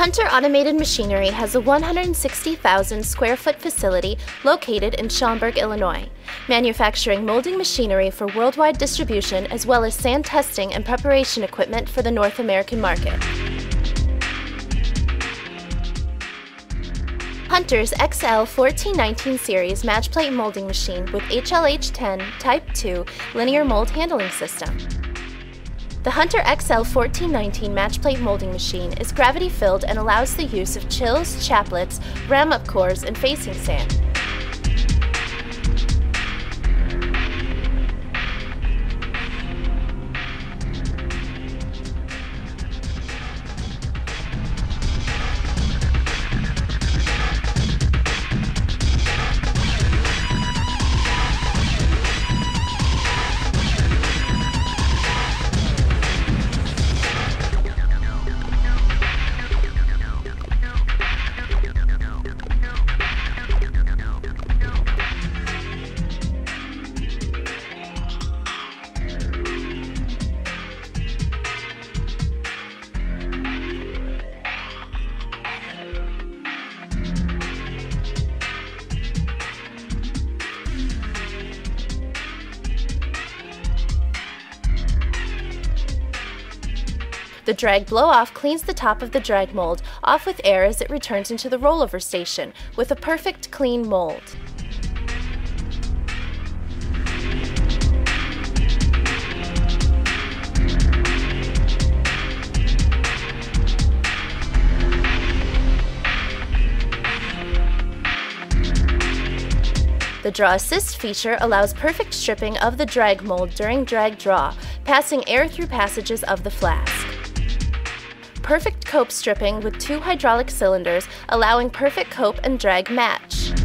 Hunter Automated Machinery has a 160,000 square foot facility located in Schaumburg, Illinois, manufacturing molding machinery for worldwide distribution as well as sand testing and preparation equipment for the North American market. Hunter's XL 1419 series match plate molding machine with HLH 10 Type 2 linear mold handling system. The Hunter XL 1419 match plate molding machine is gravity filled and allows the use of chills, chaplets, ram up cores, and facing sand. Drag blow-off cleans the top of the drag mold off with air as it returns into the rollover station with a perfect clean mold. The Draw Assist feature allows perfect stripping of the drag mold during drag draw, passing air through passages of the flask perfect cope stripping with two hydraulic cylinders, allowing perfect cope and drag match.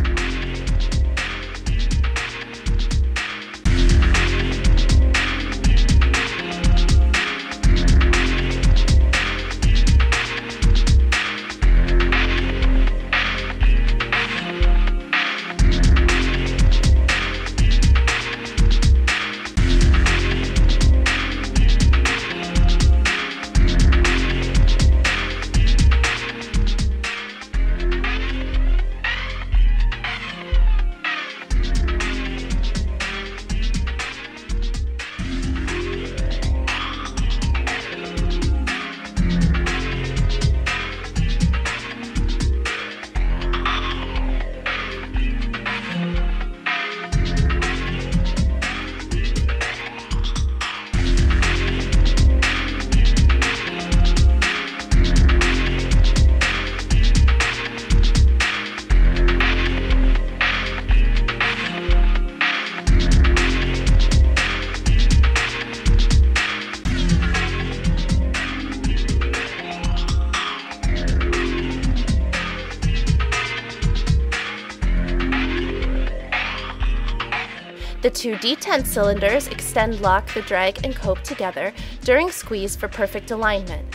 Detent cylinders extend lock the drag and cope together during squeeze for perfect alignment.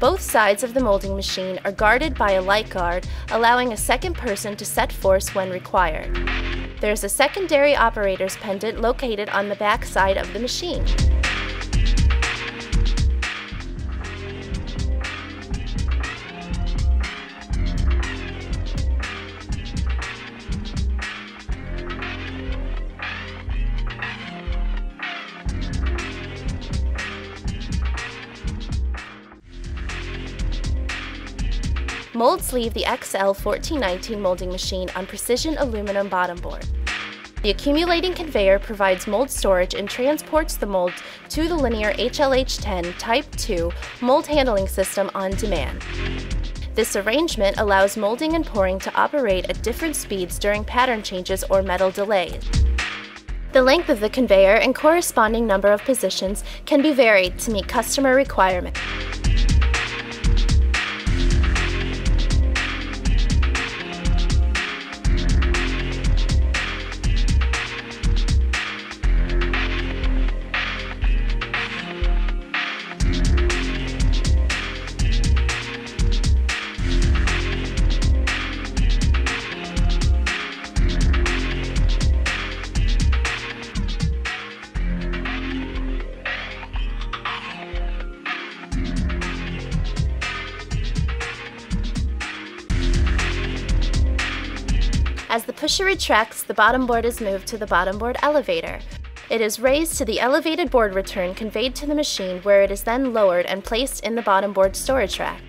Both sides of the molding machine are guarded by a light guard, allowing a second person to set force when required. There is a secondary operator's pendant located on the back side of the machine. Molds leave the XL 1419 molding machine on precision aluminum bottom board. The accumulating conveyor provides mold storage and transports the mold to the linear HLH10 Type 2 mold handling system on demand. This arrangement allows molding and pouring to operate at different speeds during pattern changes or metal delays. The length of the conveyor and corresponding number of positions can be varied to meet customer requirements. As the pusher retracts, the bottom board is moved to the bottom board elevator. It is raised to the elevated board return conveyed to the machine where it is then lowered and placed in the bottom board storage rack.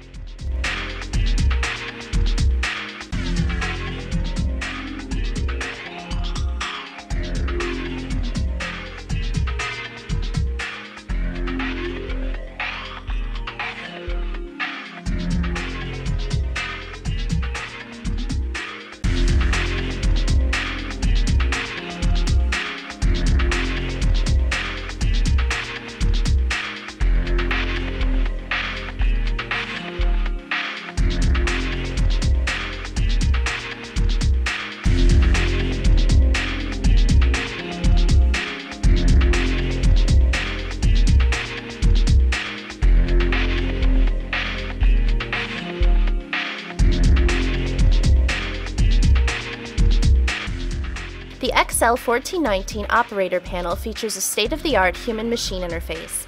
The XL1419 operator panel features a state-of-the-art human-machine interface.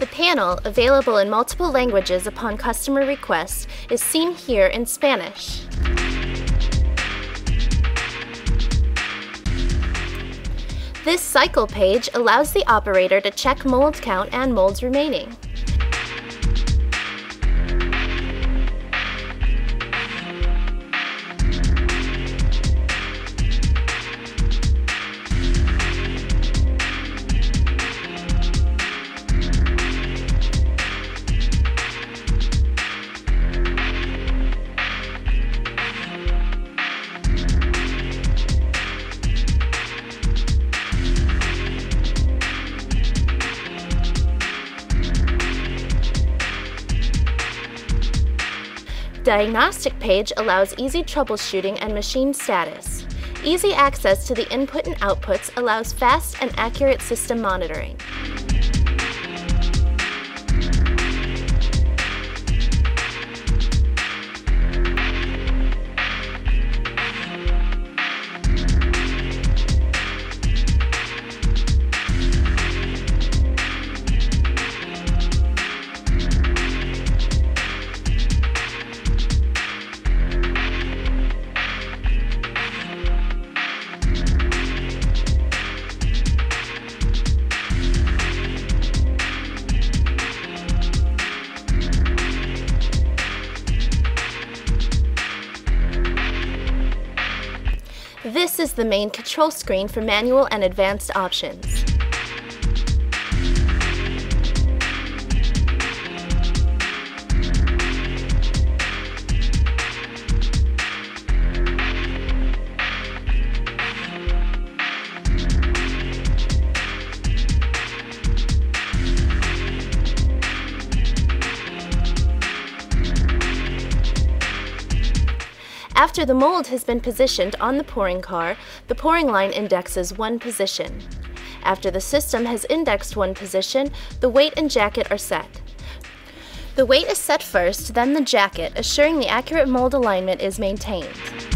The panel, available in multiple languages upon customer request, is seen here in Spanish. This cycle page allows the operator to check mold count and molds remaining. Diagnostic page allows easy troubleshooting and machine status. Easy access to the input and outputs allows fast and accurate system monitoring. This is the main control screen for manual and advanced options. After the mold has been positioned on the pouring car, the pouring line indexes one position. After the system has indexed one position, the weight and jacket are set. The weight is set first, then the jacket, assuring the accurate mold alignment is maintained.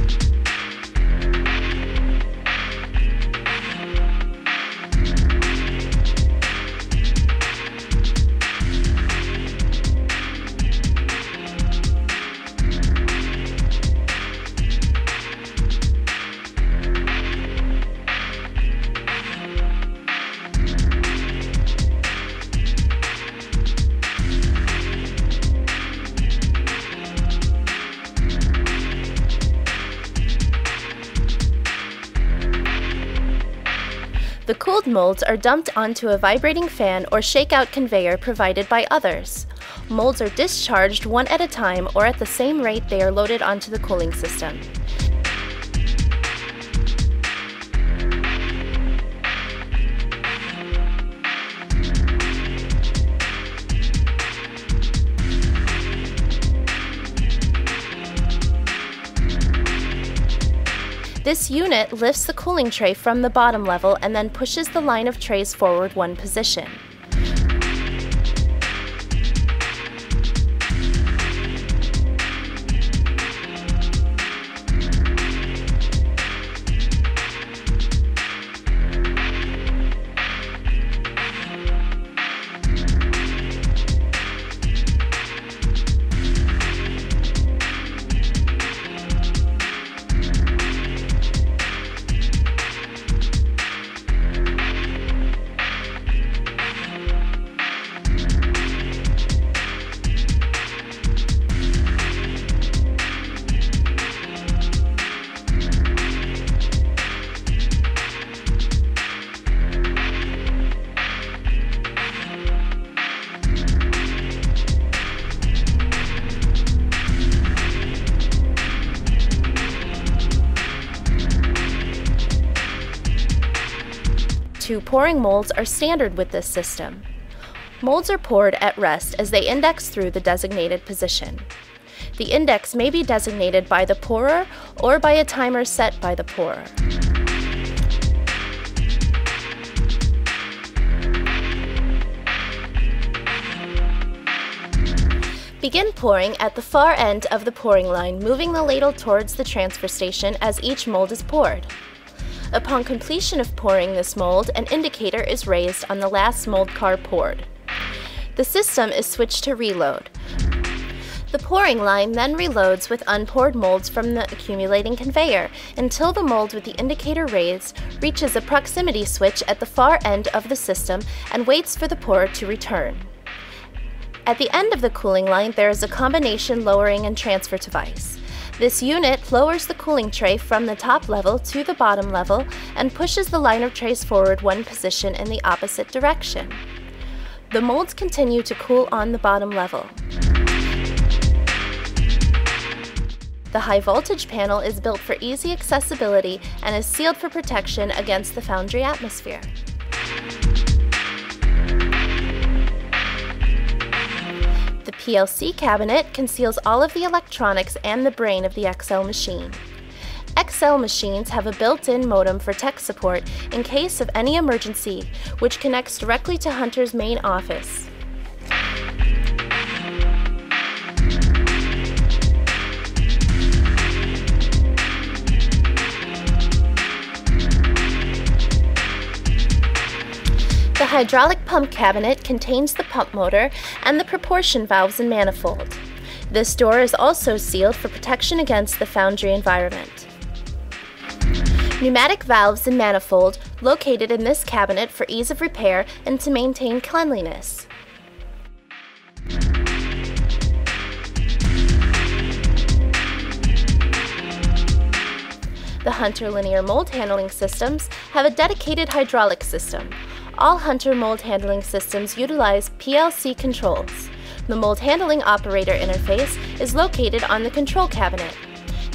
Molds are dumped onto a vibrating fan or shakeout conveyor provided by others. Molds are discharged one at a time or at the same rate they are loaded onto the cooling system. This unit lifts the cooling tray from the bottom level and then pushes the line of trays forward one position. Pouring molds are standard with this system. Molds are poured at rest as they index through the designated position. The index may be designated by the pourer or by a timer set by the pourer. Begin pouring at the far end of the pouring line, moving the ladle towards the transfer station as each mold is poured. Upon completion of pouring this mold, an indicator is raised on the last mold car poured. The system is switched to reload. The pouring line then reloads with unpoured molds from the accumulating conveyor until the mold with the indicator raised reaches a proximity switch at the far end of the system and waits for the pourer to return. At the end of the cooling line, there is a combination lowering and transfer device. This unit lowers the cooling tray from the top level to the bottom level and pushes the line of trays forward one position in the opposite direction. The molds continue to cool on the bottom level. The high voltage panel is built for easy accessibility and is sealed for protection against the foundry atmosphere. PLC cabinet conceals all of the electronics and the brain of the XL machine. XL machines have a built-in modem for tech support in case of any emergency, which connects directly to Hunter's main office. Hydraulic pump cabinet contains the pump motor and the proportion valves and manifold. This door is also sealed for protection against the foundry environment. Pneumatic valves and manifold located in this cabinet for ease of repair and to maintain cleanliness. The Hunter linear mold handling systems have a dedicated hydraulic system, all Hunter mold handling systems utilize PLC controls. The mold handling operator interface is located on the control cabinet.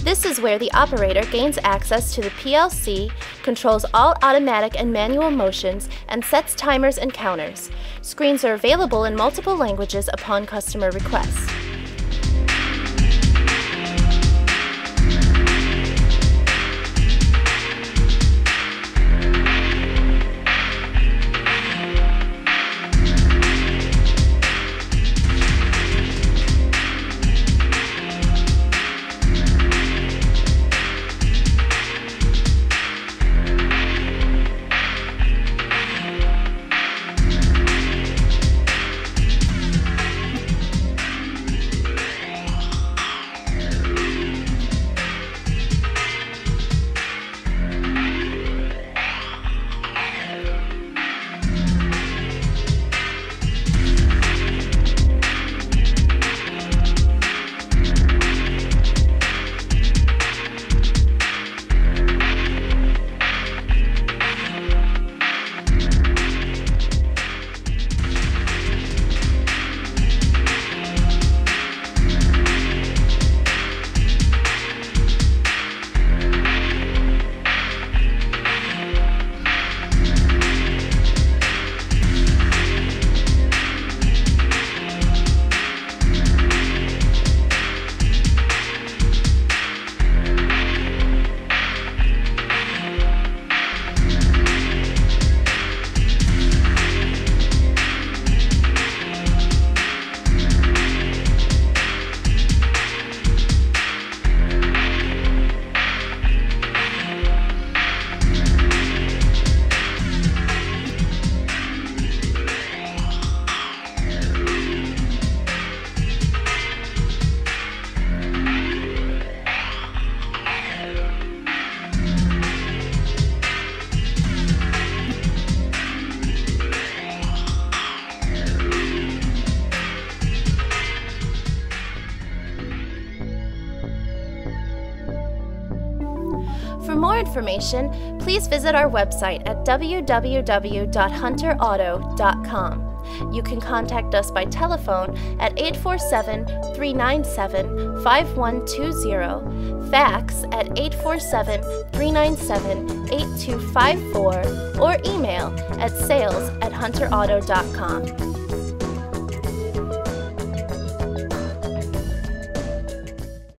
This is where the operator gains access to the PLC, controls all automatic and manual motions, and sets timers and counters. Screens are available in multiple languages upon customer request. For more information, please visit our website at www.hunterauto.com. you can contact us by telephone at 847 397 5120, fax at 847 397 8254, or email at sales at hunterauto.com.